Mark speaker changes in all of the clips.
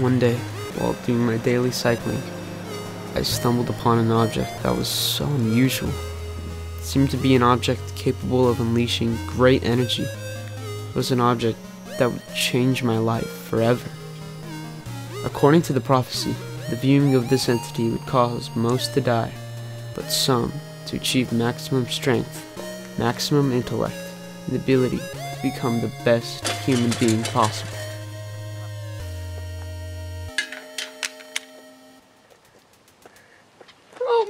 Speaker 1: One day, while doing my daily cycling, I stumbled upon an object that was so unusual. It seemed to be an object capable of unleashing great energy. It was an object that would change my life forever. According to the prophecy, the viewing of this entity would cause most to die, but some to achieve maximum strength, maximum intellect, and the ability to become the best human being possible.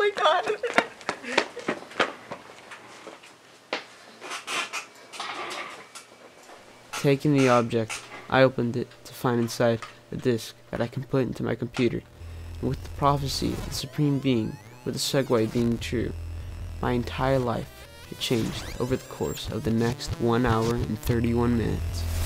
Speaker 2: My god!
Speaker 1: Taking the object, I opened it to find inside a disk that I can put into my computer. With the prophecy of the Supreme Being, with the segue being true, my entire life had changed over the course of the next 1 hour and 31 minutes.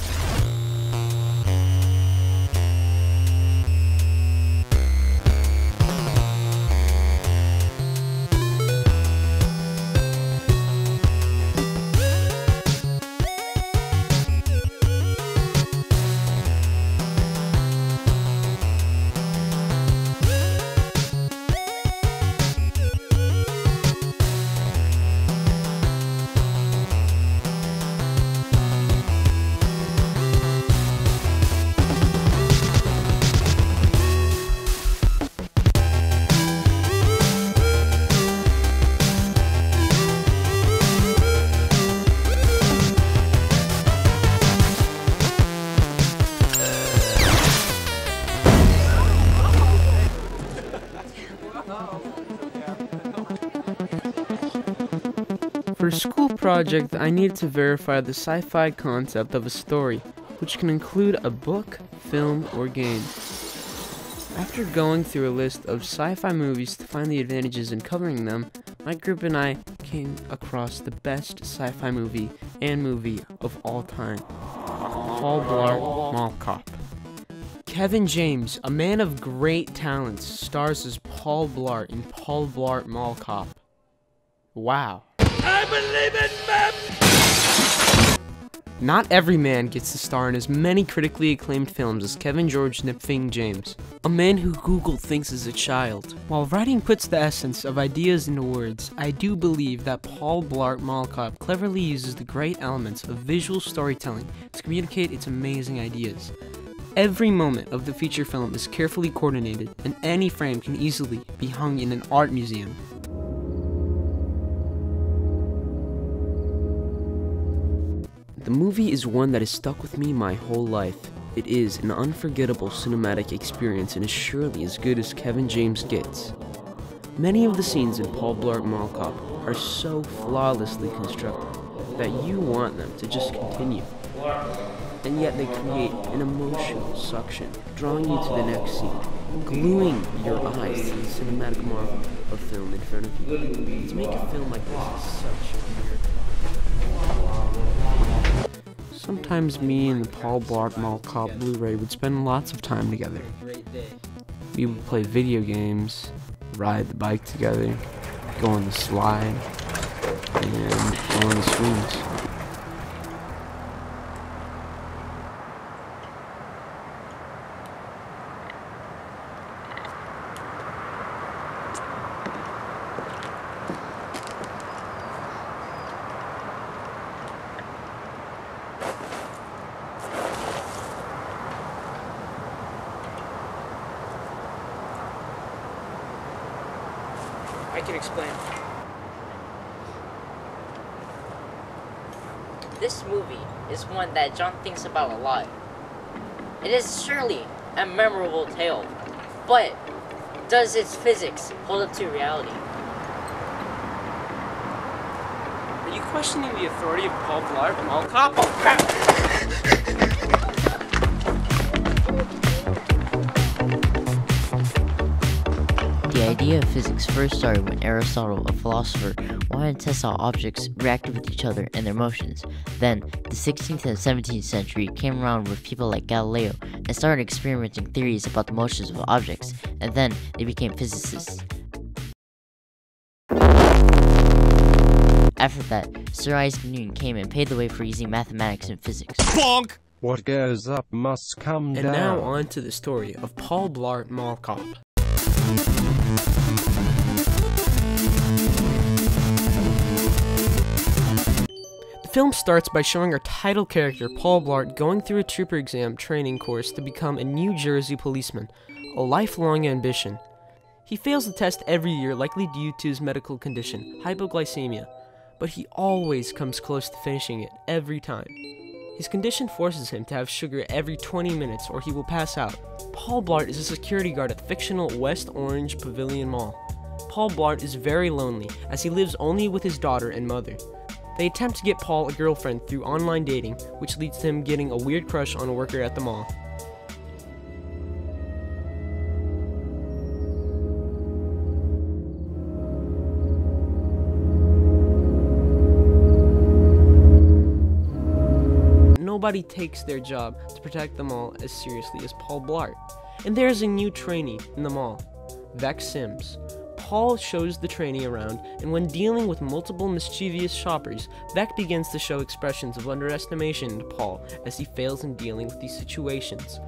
Speaker 1: Project, I needed to verify the sci fi concept of a story, which can include a book, film, or game. After going through a list of sci fi movies to find the advantages in covering them, my group and I came across the best sci fi movie and movie of all time Paul Blart Mall Cop. Kevin James, a man of great talents, stars as Paul Blart in Paul Blart Mall Cop. Wow. Not every man gets to star in as many critically acclaimed films as Kevin George Knipfing James, a man who Google thinks is a child. While writing puts the essence of ideas into words, I do believe that Paul Blart Mall Cop cleverly uses the great elements of visual storytelling to communicate its amazing ideas. Every moment of the feature film is carefully coordinated, and any frame can easily be hung in an art museum. The movie is one that has stuck with me my whole life. It is an unforgettable cinematic experience and is surely as good as Kevin James gets. Many of the scenes in Paul Blart Mall Cop are so flawlessly constructed that you want them to just continue. And yet they create an emotional suction, drawing you to the next scene, gluing your eyes to the cinematic marvel of film in front of you. To make a film like this is such Sometimes me and the Paul Blart Mall Cop Blu-ray would spend lots of time together. We would play video games, ride the bike together, go on the slide, and go on the swings.
Speaker 3: I can explain.
Speaker 4: This movie is one that John thinks about a lot. It is surely a memorable tale, but does its physics hold up to reality?
Speaker 3: Are you questioning the authority of Paul Blart Mall Cop? Oh,
Speaker 5: idea of physics first started when Aristotle, a philosopher, wanted to test how objects reacted with each other and their motions. Then, the 16th and 17th century came around with people like Galileo and started experimenting theories about the motions of objects, and then they became physicists. After that, Sir Isaac Newton came and paved the way for using mathematics and physics.
Speaker 6: Bonk!
Speaker 2: What goes up must come
Speaker 1: And
Speaker 2: down.
Speaker 1: And now on to the story of Paul Blart Mall Cop. Film starts by showing our title character, Paul Blart, going through a trooper exam training course to become a New Jersey policeman, a lifelong ambition. He fails the test every year, likely due to his medical condition, hypoglycemia, but he always comes close to finishing it every time. His condition forces him to have sugar every 20 minutes or he will pass out. Paul Blart is a security guard at fictional West Orange Pavilion Mall. Paul Blart is very lonely as he lives only with his daughter and mother. They attempt to get Paul a girlfriend through online dating, which leads to him getting a weird crush on a worker at the mall. Nobody takes their job to protect the mall as seriously as Paul Blart. And there's a new trainee in the mall, Veck Sims. Paul shows the trainee around, and when dealing with multiple mischievous shoppers, Veck begins to show expressions of underestimation to Paul as he fails in dealing with these situations.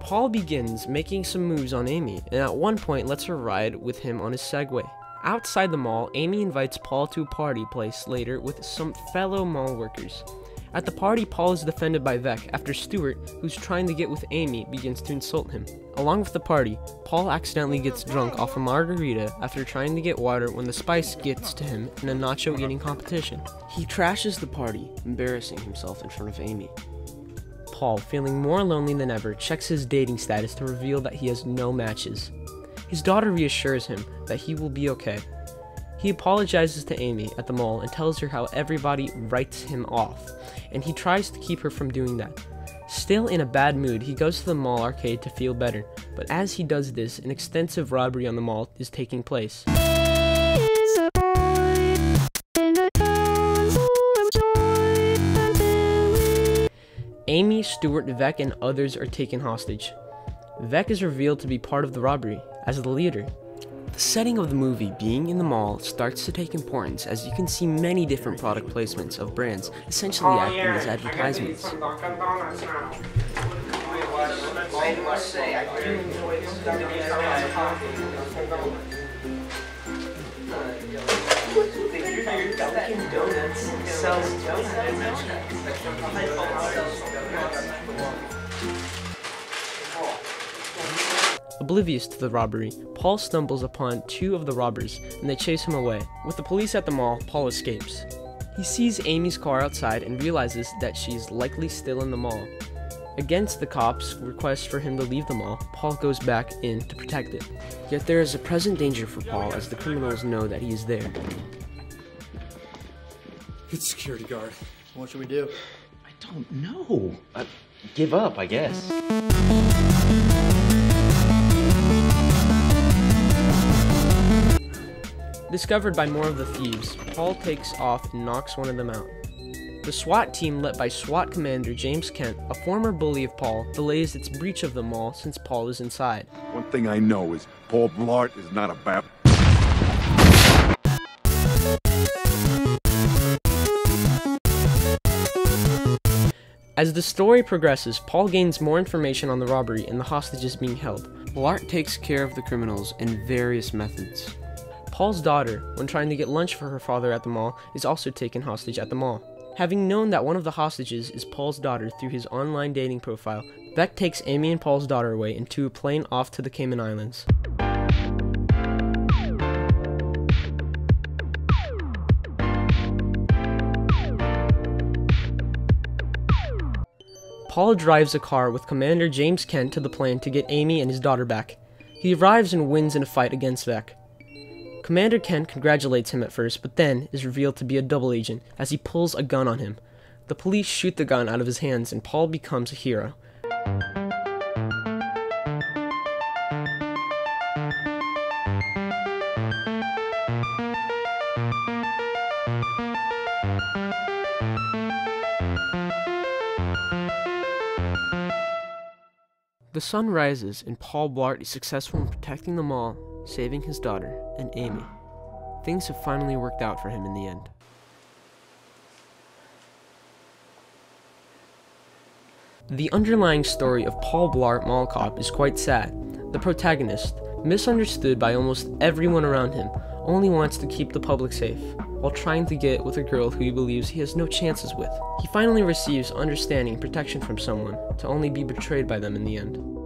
Speaker 1: Paul begins making some moves on Amy, and at one point lets her ride with him on his Segway. Outside the mall, Amy invites Paul to a party place later with some fellow mall workers. At the party, Paul is defended by Veck after Stuart, who's trying to get with Amy, begins to insult him. Along with the party, Paul accidentally gets drunk off a margarita after trying to get water when the spice gets to him in a nacho eating competition. He trashes the party, embarrassing himself in front of Amy. Paul, feeling more lonely than ever, checks his dating status to reveal that he has no matches. His daughter reassures him that he will be okay. He apologizes to Amy at the mall and tells her how everybody writes him off, and he tries to keep her from doing that. Still in a bad mood, he goes to the mall arcade to feel better, but as he does this, an extensive robbery on the mall is taking place. Amy, Stuart, Veck, and others are taken hostage. Veck is revealed to be part of the robbery, as the leader. The setting of the movie, being in the mall, starts to take importance as you can see many different product placements of brands essentially
Speaker 3: Oh,
Speaker 1: acting as advertisements.
Speaker 3: I must say, I do enjoy this Dunkin' coffee. Dunkin' Donuts
Speaker 1: Oblivious to the robbery, Paul stumbles upon two of the robbers and they chase him away. With the police at the mall, Paul escapes. He sees Amy's car outside and realizes that she's likely still in the mall. Against the cops' request for him to leave the mall, Paul goes back in to protect it. Yet there is a present danger for Paul as the criminals know that he is there.
Speaker 6: It's security guard.
Speaker 7: What should we do?
Speaker 8: I don't know. I give up, I guess.
Speaker 1: Discovered by more of the thieves, Paul takes off and knocks one of them out. The SWAT team, led by SWAT Commander James Kent, a former bully of Paul, delays its breach of the mall since Paul is inside.
Speaker 9: One thing I know is Paul Blart is not a bad.
Speaker 1: As the story progresses, Paul gains more information on the robbery and the hostages being held. Blart takes care of the criminals in various methods. Paul's daughter, when trying to get lunch for her father at the mall, is also taken hostage at the mall. Having known that one of the hostages is Paul's daughter through his online dating profile, Beck takes Amy and Paul's daughter away into a plane off to the Cayman Islands. Paul drives a car with Commander James Kent to the plane to get Amy and his daughter back. He arrives and wins in a fight against Veck. Commander Kent congratulates him at first, but then is revealed to be a double agent as he pulls a gun on him. The police shoot the gun out of his hands and Paul becomes a hero. The sun rises and Paul Blart is successful in protecting the mall, saving his daughter and Amy. Things have finally worked out for him in the end. The underlying story of Paul Blart Mall Cop is quite sad. The protagonist, misunderstood by almost everyone around him, only wants to keep the public safe, while trying to get with a girl who he believes he has no chances with. He finally receives understanding and protection from someone, to only be betrayed by them in the end.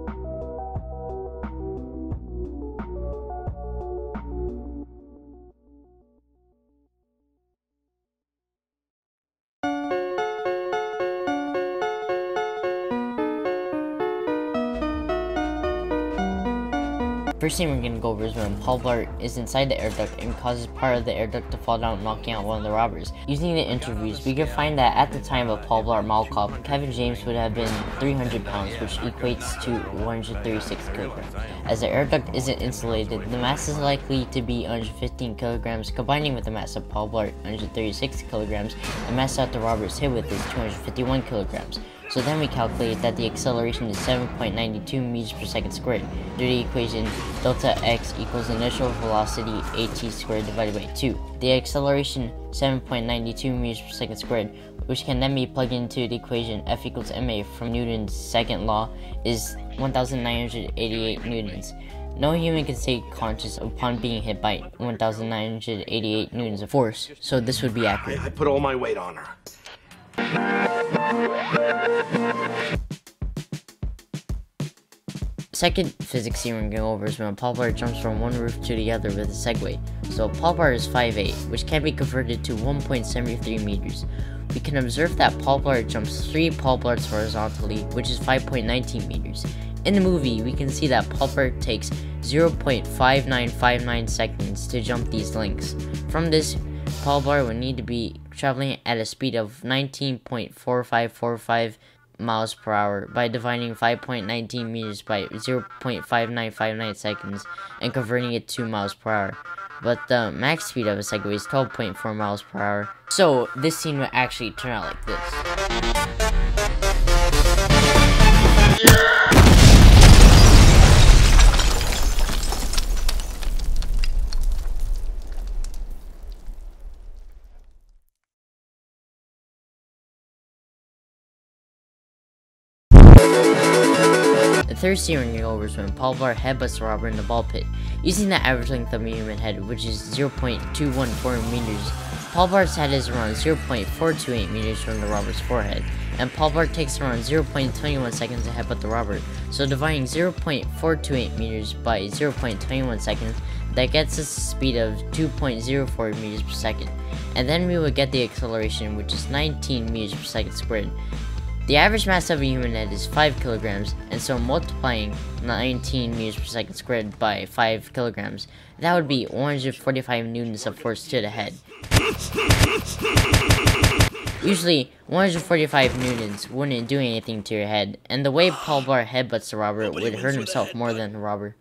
Speaker 5: First thing we're gonna go over is when Paul Blart is inside the air duct and causes part of the air duct to fall down, knocking out one of the robbers. Using the interviews, we can find that at the time of Paul Blart Mall Cop, Kevin James would have been 300 pounds, which equates to 136 kilograms. As the air duct isn't insulated, the mass is likely to be 115 kilograms, combining with the mass of Paul Blart, 136 kilograms, the mass that the robbers hit with is 251 kilograms. So then we calculate that the acceleration is 7.92 meters per second squared due to the equation delta x equals initial velocity at squared divided by 2. The acceleration 7.92 meters per second squared, which can then be plugged into the equation F equals ma from Newton's second law, is 1988 newtons. No human can stay conscious upon being hit by 1988 newtons of force, so this would be accurate.
Speaker 6: I put all my weight on her.
Speaker 5: Second physics scene we're going over is when Paul Blart jumps from one roof to the other with a Segway. So Paul Blart is 5'8", which can be converted to 1.73 meters. We can observe that Blart jumps 3 Paul Blarts horizontally, which is 5.19 meters. In the movie, we can see that Blart takes 0.5959 seconds to jump these links. From this, Paul Blart would need to be traveling at a speed of 19.4545 miles per hour by dividing 5.19 meters by 0.5959 seconds and converting it to miles per hour. But the max speed of a Segway is 12.4 miles per hour. So this scene would actually turn out like this. The third steering over is when Paul Blart headbutts the robber in the ball pit. Using the average length of a human head, which is 0.214 meters, Paul Blart's head is around 0.428 meters from the robber's forehead, and Paul Blart takes around 0.21 seconds to headbutt the robber, so dividing 0.428 meters by 0.21 seconds, that gets us a speed of 2.04 meters per second, and then we would get the acceleration, which is 19 meters per second squared. The average mass of a human head is 5 kilograms, and so multiplying 19 meters per second squared by 5 kilograms, that would be 145 newtons of force to the head. Usually, 145 newtons wouldn't do anything to your head, and the way Paul Blart headbutts the robber would hurt himself more than the robber.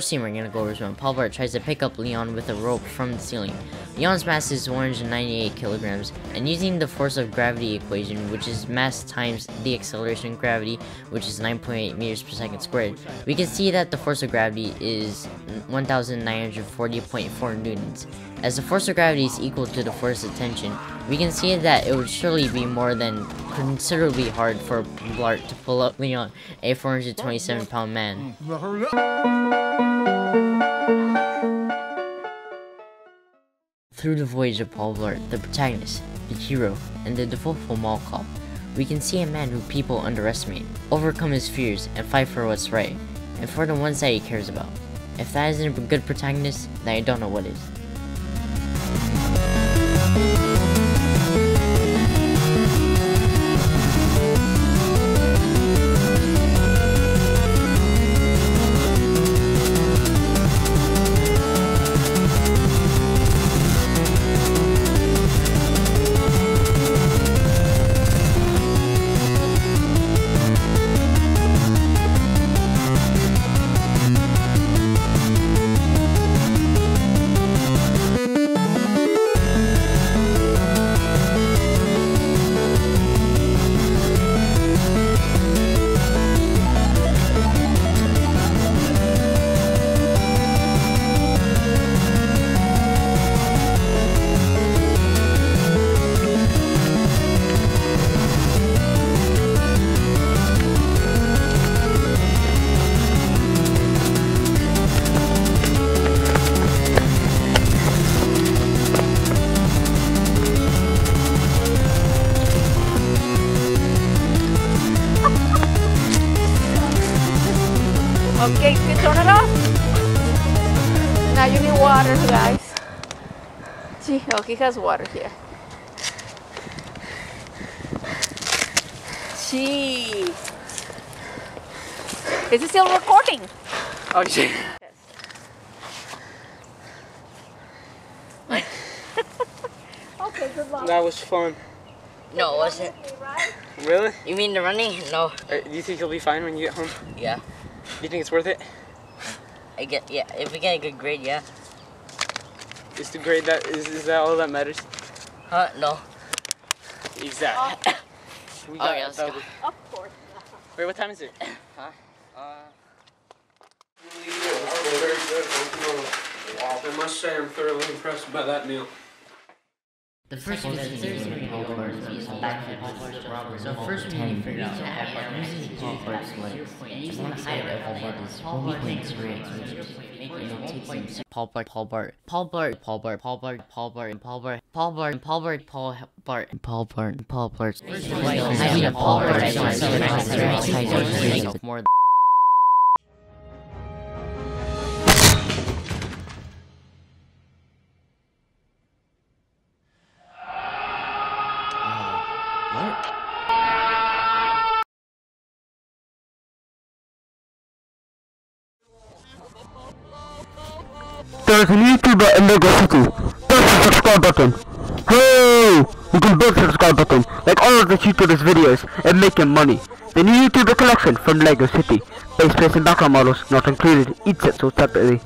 Speaker 5: Fourth scene we're gonna go over is when Paul Blart tries to pick up Leon with a rope from the ceiling. Leon's mass is 198 kilograms, and using the force of gravity equation, which is mass times the acceleration of gravity, which is 9.8 meters per second squared, we can see that the force of gravity is 1940.4 newtons. As the force of gravity is equal to the force of tension, we can see that it would surely be more than considerably hard for Blart to pull up Leon, a 427 pound man. Mm. Mm. Through the voyage of Paul Blart, the protagonist, the hero, and the defaultful mall cop, we can see a man who people underestimate, overcome his fears, and fight for what's right, and for the ones that he cares about. If that isn't a good protagonist, then I don't know what is.
Speaker 6: Oh, he has water here. See. Is it still recording?
Speaker 3: Oh shit.
Speaker 6: Okay, good luck.
Speaker 3: That was fun.
Speaker 4: No, it wasn't.
Speaker 3: Really?
Speaker 4: You mean the running? No.
Speaker 3: Uh, do you think you'll be fine when you get home?
Speaker 4: Yeah.
Speaker 3: Do you think it's worth it?
Speaker 4: I get yeah. If we get a good grade, yeah.
Speaker 3: Is the grade that is, is that all that matters?
Speaker 4: Huh? No.
Speaker 3: Exactly. We
Speaker 4: Oh, yeah, let's
Speaker 3: that
Speaker 4: go.
Speaker 6: Of course.
Speaker 3: Wait, what time is it?
Speaker 4: Huh? Uh.
Speaker 3: I must say I'm thoroughly impressed by that meal.
Speaker 5: The first was the Paul Blart is backflips. So first we need to figure out using Paul Blart's legs. And one side of the head is when we play experience. Paul Blart, Paul Blart, Paul Blart, Paul Blart, Paul Blart, Paul Blart, Paul Blart, Paul Blart, Paul Blart, Paul Blart, Paul Blart, Paul Blart. I mean, Paul Blart. More.
Speaker 7: There's new YouTuber in Lego City. Press the subscribe button. Hey! You can build the subscribe button, like all of the YouTubers' videos, and them money. The new YouTuber collection from Lego City. Base place and background models not included. Each set sold separately.